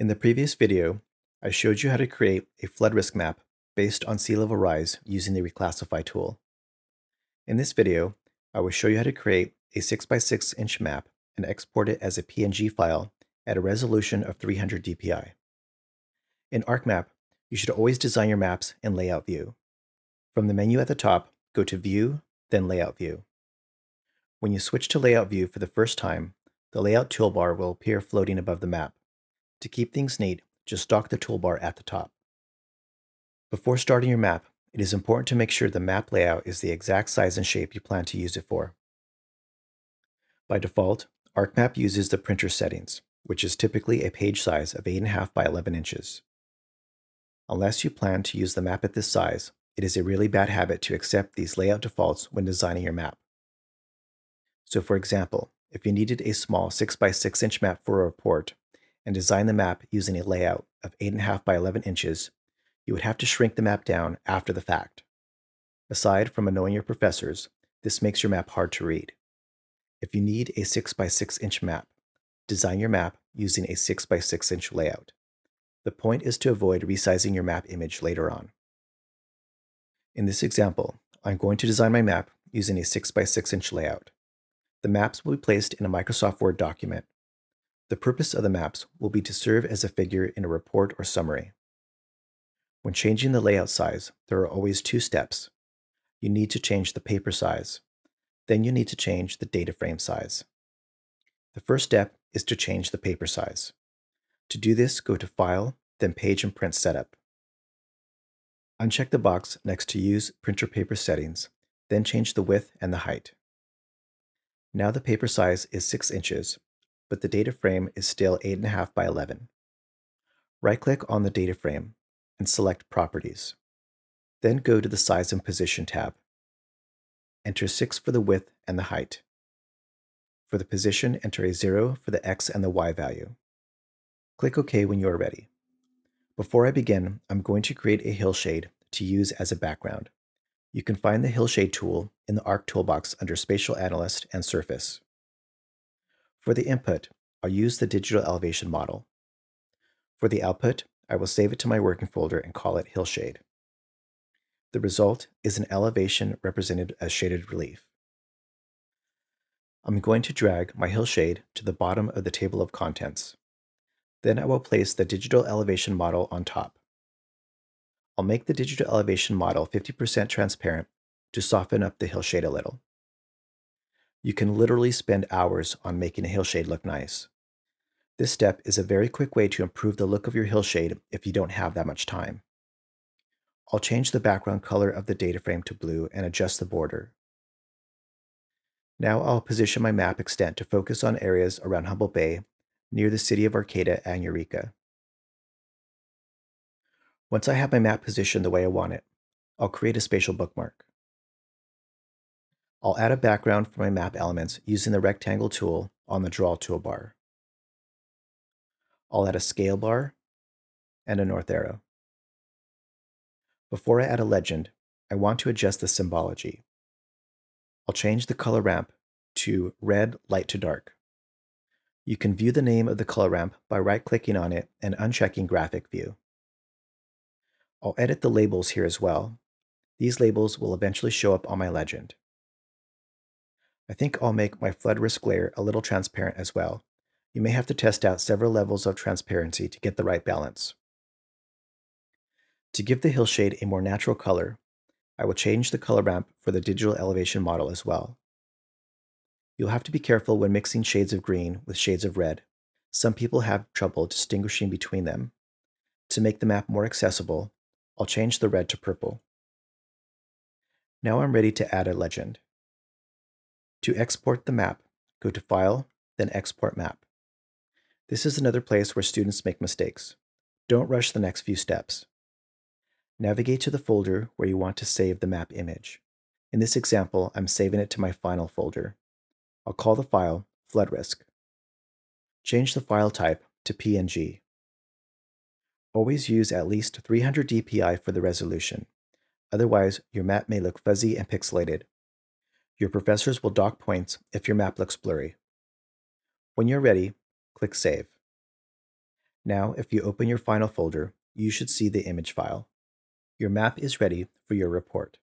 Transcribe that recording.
In the previous video, I showed you how to create a flood risk map based on sea level rise using the Reclassify tool. In this video, I will show you how to create a 6x6 inch map and export it as a PNG file at a resolution of 300 dpi. In ArcMap, you should always design your maps in Layout View. From the menu at the top, go to View, then Layout View. When you switch to Layout View for the first time, the Layout toolbar will appear floating above the map. To keep things neat, just dock the toolbar at the top. Before starting your map, it is important to make sure the map layout is the exact size and shape you plan to use it for. By default, ArcMap uses the printer settings, which is typically a page size of 8.5 by 11 inches. Unless you plan to use the map at this size, it is a really bad habit to accept these layout defaults when designing your map. So for example, if you needed a small 6 by 6 inch map for a report and design the map using a layout of 8.5 by 11 inches, you would have to shrink the map down after the fact. Aside from annoying your professors, this makes your map hard to read. If you need a 6 by 6 inch map, design your map using a 6 by 6 inch layout. The point is to avoid resizing your map image later on. In this example, I'm going to design my map using a 6 by 6 inch layout. The maps will be placed in a Microsoft Word document the purpose of the maps will be to serve as a figure in a report or summary. When changing the layout size, there are always two steps. You need to change the paper size. Then you need to change the data frame size. The first step is to change the paper size. To do this, go to File, then Page and Print Setup. Uncheck the box next to Use Printer Paper Settings, then change the width and the height. Now the paper size is 6 inches, but the data frame is still 8.5 by 11. Right-click on the data frame and select Properties. Then go to the Size and Position tab. Enter 6 for the width and the height. For the position, enter a 0 for the x and the y value. Click OK when you are ready. Before I begin, I'm going to create a hillshade to use as a background. You can find the hillshade tool in the Arc toolbox under Spatial Analyst and Surface. For the input, I'll use the digital elevation model. For the output, I will save it to my working folder and call it Hillshade. The result is an elevation represented as shaded relief. I'm going to drag my hillshade to the bottom of the table of contents. Then I will place the digital elevation model on top. I'll make the digital elevation model 50% transparent to soften up the hillshade a little. You can literally spend hours on making a hillshade look nice. This step is a very quick way to improve the look of your hillshade if you don't have that much time. I'll change the background color of the data frame to blue and adjust the border. Now I'll position my map extent to focus on areas around Humboldt Bay, near the city of Arcata and Eureka. Once I have my map positioned the way I want it, I'll create a spatial bookmark. I'll add a background for my map elements using the rectangle tool on the draw toolbar. I'll add a scale bar and a north arrow. Before I add a legend, I want to adjust the symbology. I'll change the color ramp to red light to dark. You can view the name of the color ramp by right-clicking on it and unchecking Graphic View. I'll edit the labels here as well. These labels will eventually show up on my legend. I think I'll make my flood risk layer a little transparent as well. You may have to test out several levels of transparency to get the right balance. To give the hillshade a more natural color, I will change the color ramp for the digital elevation model as well. You'll have to be careful when mixing shades of green with shades of red. Some people have trouble distinguishing between them. To make the map more accessible, I'll change the red to purple. Now I'm ready to add a legend. To export the map, go to File, then Export Map. This is another place where students make mistakes. Don't rush the next few steps. Navigate to the folder where you want to save the map image. In this example, I'm saving it to my final folder. I'll call the file Flood Risk. Change the file type to PNG. Always use at least 300 dpi for the resolution. Otherwise, your map may look fuzzy and pixelated. Your professors will dock points if your map looks blurry. When you're ready, click Save. Now, if you open your final folder, you should see the image file. Your map is ready for your report.